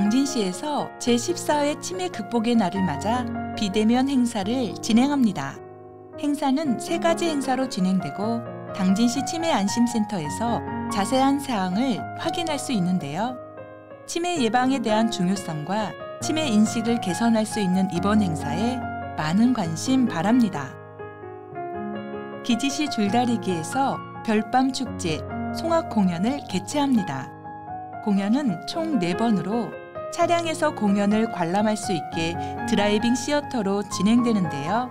당진시에서 제14회 치매 극복의 날을 맞아 비대면 행사를 진행합니다. 행사는 세 가지 행사로 진행되고 당진시 치매 안심센터에서 자세한 사항을 확인할 수 있는데요. 치매 예방에 대한 중요성과 치매 인식을 개선할 수 있는 이번 행사에 많은 관심 바랍니다. 기지시 줄다리기에서 별밤 축제 송악 공연을 개최합니다. 공연은 총 4번으로 차량에서 공연을 관람할 수 있게 driving theater로 진행되는데요.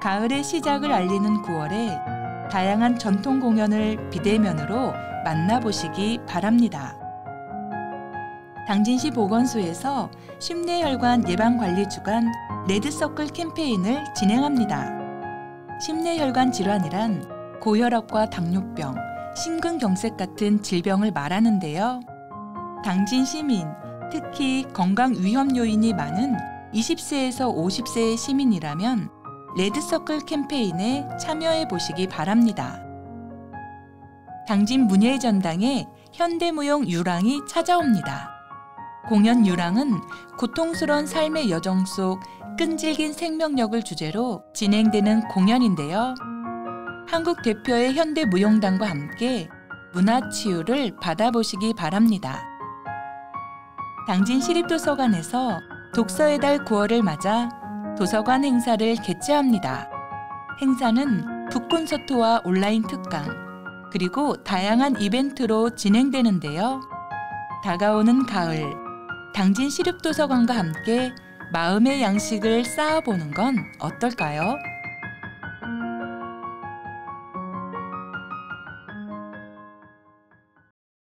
가을의 시작을 알리는 9월에 다양한 전통 공연을 비대면으로 만나보시기 바랍니다. 당진시 보건소에서 심뇌혈관 예방관리 주간 red circle 캠페인을 진행합니다. 심뇌혈관 질환이란 고혈압과 당뇨병, 심근경색 같은 질병을 말하는데요. 당진 시민, 특히 건강 위험 요인이 많은 20세에서 50세의 시민이라면 레드서클 캠페인에 참여해 보시기 바랍니다. 당진 문예의 전당에 현대무용 유랑이 찾아옵니다. 공연 유랑은 고통스러운 삶의 여정 속 끈질긴 생명력을 주제로 진행되는 공연인데요. 한국 대표의 현대무용단과 함께 문화 치유를 받아보시기 바랍니다. 당진 시립도서관에서 독서의 달 9월을 맞아 도서관 행사를 개최합니다. 행사는 북콘서트와 온라인 특강, 그리고 다양한 이벤트로 진행되는데요. 다가오는 가을, 당진 시립도서관과 함께 마음의 양식을 쌓아보는 건 어떨까요?